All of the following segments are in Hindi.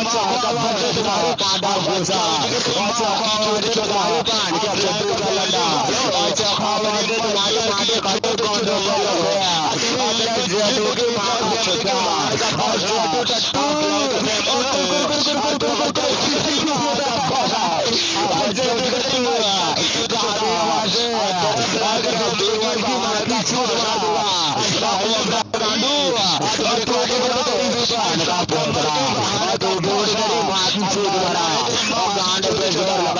तुम्हारे पादा भूसा तुम्हारे पान के शत्रु का लंडा अच्छा आवाज़ से तुम्हारे पादे काटो कौन दो बोल गया आज जैसे के माँ को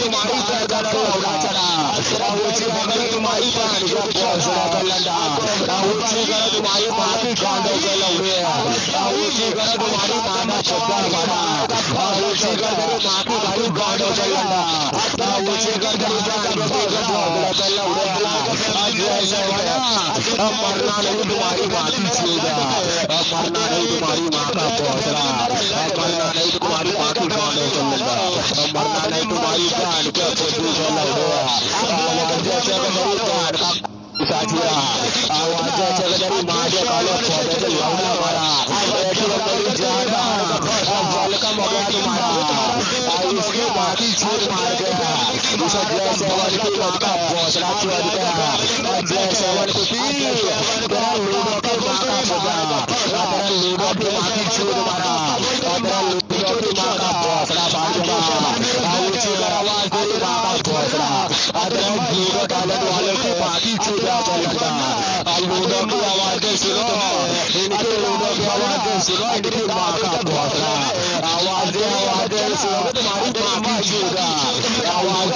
तुम्हारी पैदा को लौड़ा तुम्हारी को पहुँचना कर लंडा ऊँची अगर तुम्हारी माँ की कांडों के लौड़े ऊँची अगर तुम्हारी माँ का छप्पा बना ऊँची अगर तेरी माँ की गाड़ी कांडों के लंडा ऊँची अगर तेरी जान के बेगम भोगला के लौड़े आज ऐसा बना अब मरना नहीं तुम्हारी माँ छूगा अब मरना नहीं तुम्हारी माँ का पहुँचना अब मरना नहीं तुम्हारी माँ की कांडों के अब मरना नहीं तुम्हारी जान के फुद्दू के लौड़े जैसे मेरी जान साथिया आवाज़ जगदरी माजे काले पौधे से लौड़ा मारा। बैठी बाकी मार गया उसे सेवन की माँ का भोसड़ा गया और सेवन को तेरा लूडो की माँ का तेरा लूडो की माँ की मारा तेरा लूडो की माँ का बाँध गया कर तेरी माँ का भोसड़ा तेरा लूडो टैलेंट वाले की बाकी छूट चलता और लूडो की आवाज़ सुनो। इनकी लूडो की आवाज़ सुनो। इनकी माँ का आवाज़ su da marin da ma ba shi da yawa